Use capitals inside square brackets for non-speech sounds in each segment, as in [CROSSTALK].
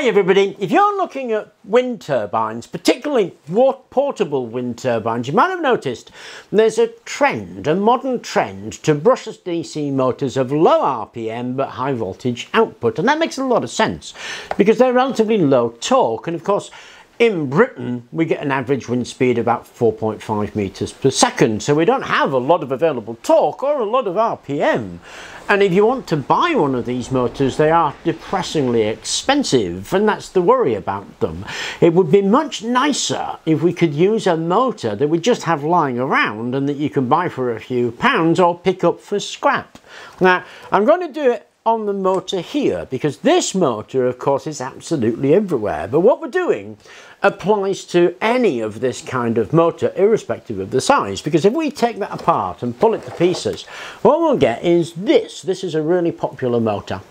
Hi everybody, if you're looking at wind turbines, particularly portable wind turbines, you might have noticed there's a trend, a modern trend to brushless DC motors of low RPM but high voltage output and that makes a lot of sense because they're relatively low torque and of course in Britain, we get an average wind speed about 4.5 metres per second, so we don't have a lot of available torque or a lot of RPM. And if you want to buy one of these motors, they are depressingly expensive, and that's the worry about them. It would be much nicer if we could use a motor that we just have lying around and that you can buy for a few pounds or pick up for scrap. Now, I'm going to do it on the motor here because this motor of course is absolutely everywhere. But what we're doing applies to any of this kind of motor irrespective of the size because if we take that apart and pull it to pieces what we'll get is this. This is a really popular motor.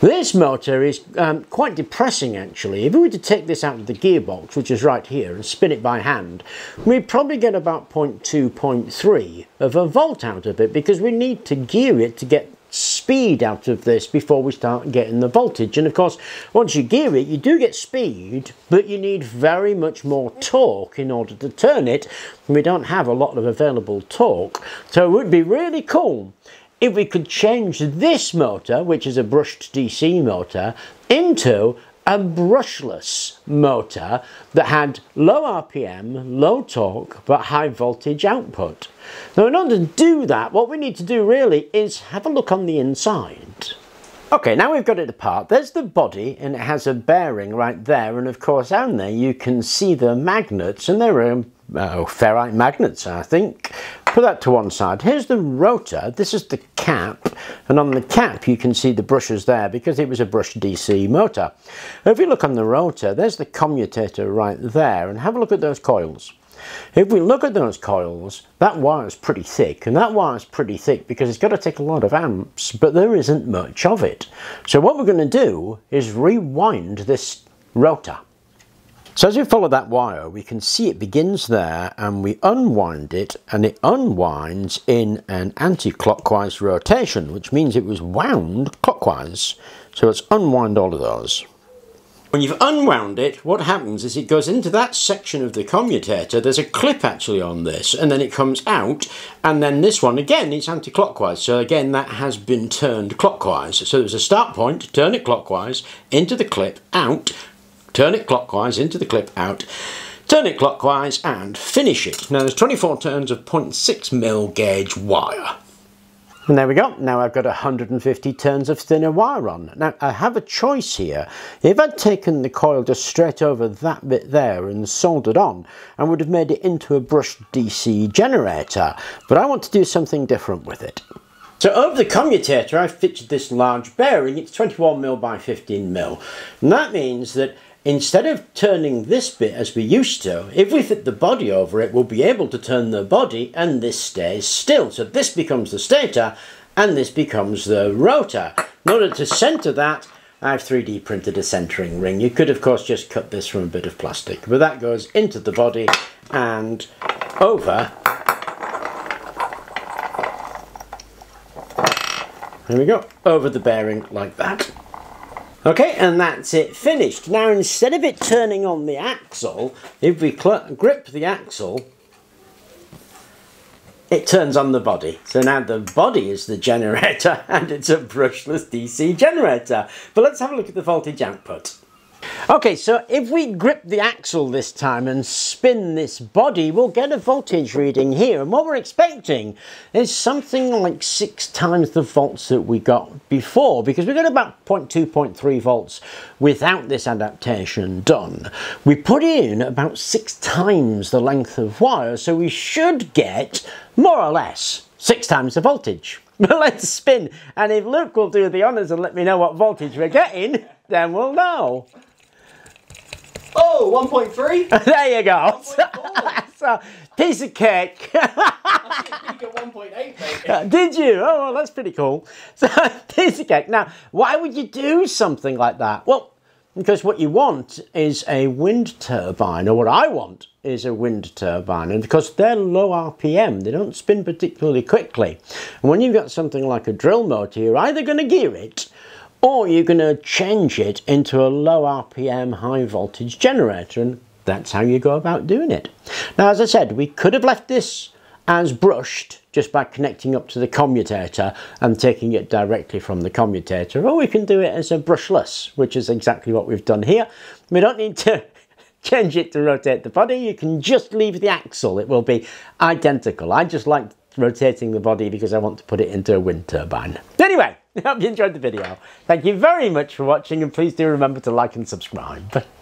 This motor is um, quite depressing actually. If we were to take this out of the gearbox, which is right here, and spin it by hand, we'd probably get about 0.2, 0.3 of a volt out of it because we need to gear it to get speed out of this before we start getting the voltage. And of course once you gear it you do get speed but you need very much more torque in order to turn it. And we don't have a lot of available torque so it would be really cool if we could change this motor which is a brushed DC motor into a brushless motor that had low RPM, low torque, but high voltage output. Now in order to do that, what we need to do really is have a look on the inside. Okay, now we've got it apart. There's the body and it has a bearing right there and of course down there you can see the magnets and they're um, oh, ferrite magnets I think Put that to one side. Here's the rotor. This is the cap. And on the cap, you can see the brushes there because it was a brush DC motor. If you look on the rotor, there's the commutator right there. And have a look at those coils. If we look at those coils, that wire is pretty thick, and that wire is pretty thick because it's got to take a lot of amps, but there isn't much of it. So what we're going to do is rewind this rotor. So as we follow that wire, we can see it begins there and we unwind it and it unwinds in an anti-clockwise rotation, which means it was wound clockwise. So let's unwind all of those. When you've unwound it, what happens is it goes into that section of the commutator. There's a clip actually on this, and then it comes out, and then this one again is anti-clockwise. So again, that has been turned clockwise. So there's a start point, turn it clockwise, into the clip, out, turn it clockwise into the clip out, turn it clockwise and finish it. Now there's 24 turns of 0.6 mil gauge wire. And there we go, now I've got 150 turns of thinner wire on. Now I have a choice here. If I'd taken the coil just straight over that bit there and soldered on, I would have made it into a brushed DC generator, but I want to do something different with it. So over the commutator I've fitted this large bearing, it's 21mm by 15mm. And that means that Instead of turning this bit as we used to, if we fit the body over it, we'll be able to turn the body and this stays still. So this becomes the stator and this becomes the rotor. In order to center that, I've 3D printed a centering ring. You could of course just cut this from a bit of plastic, but that goes into the body and over. There we go, over the bearing like that. Okay, and that's it finished. Now, instead of it turning on the axle, if we grip the axle, it turns on the body. So now the body is the [LAUGHS] generator and it's a brushless DC generator. But let's have a look at the voltage output. Okay, so if we grip the axle this time and spin this body, we'll get a voltage reading here. And what we're expecting is something like six times the volts that we got before, because we got about 0.2, 0.3 volts without this adaptation done. We put in about six times the length of wire, so we should get more or less six times the voltage. [LAUGHS] But let's spin, and if Luke will do the honours and let me know what voltage we're getting, then we'll know. Oh, 1.3? [LAUGHS] there you go. so, [LAUGHS] piece of cake. [LAUGHS] Did you? Oh, well, that's pretty cool. So, piece of cake. Now, why would you do something like that? Well, because what you want is a wind turbine, or what I want is a wind turbine, and because they're low RPM, they don't spin particularly quickly. And when you've got something like a drill motor, you're either going to gear it or you're going to change it into a low RPM high voltage generator and that's how you go about doing it. Now as I said we could have left this as brushed just by connecting up to the commutator and taking it directly from the commutator or we can do it as a brushless which is exactly what we've done here. We don't need to [LAUGHS] change it to rotate the body you can just leave the axle it will be identical. I just like rotating the body because I want to put it into a wind turbine. Anyway, [LAUGHS] I hope you enjoyed the video. Thank you very much for watching and please do remember to like and subscribe. [LAUGHS]